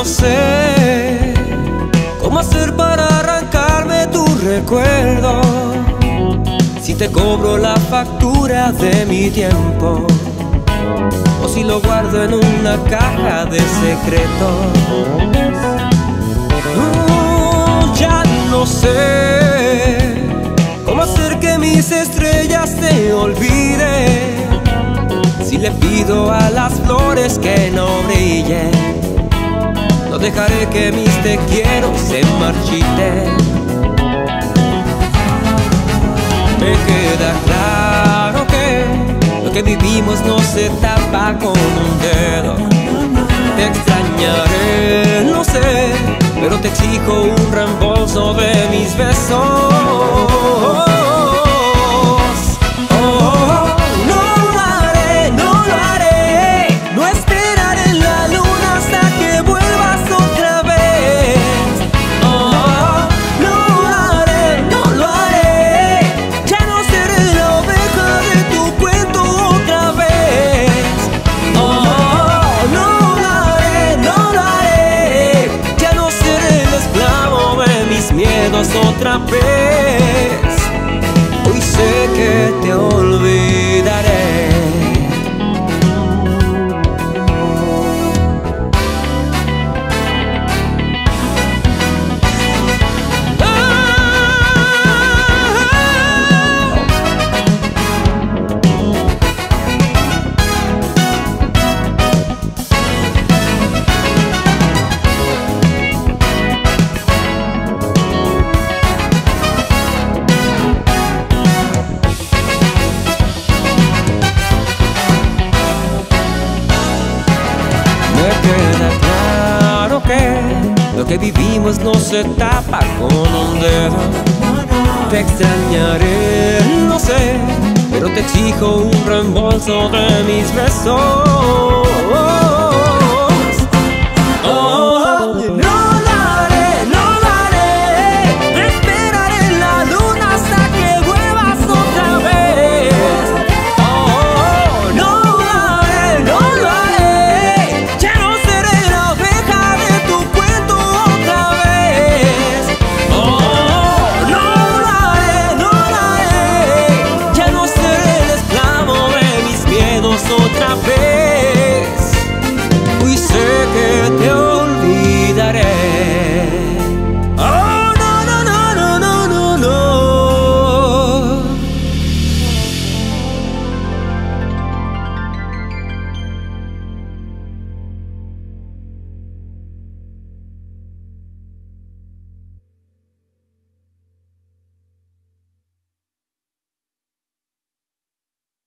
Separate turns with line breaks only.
no sé cómo hacer para arrancarme tu recuerdo. Si te cobro la factura de mi tiempo o si lo guardo en una caja de secretos. Uh, ya no sé cómo hacer que mis estrellas te olviden. Si le pido a las flores que no brillen dejaré que mis te quiero se marchiten. Me queda claro que lo que vivimos no se tapa con un dedo. Te extrañaré, no sé, pero te exijo un reembolso de mis besos. nós outra vez. Que vivimos no se tapa con un dedo. Te extrañaré, no sé, pero te exijo un reembolso de mis besos.